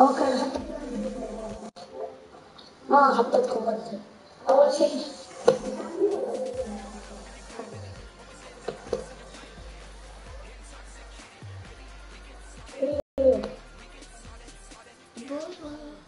أوكي. كان ما حطيتكم وزن أول شيء. Bye-bye.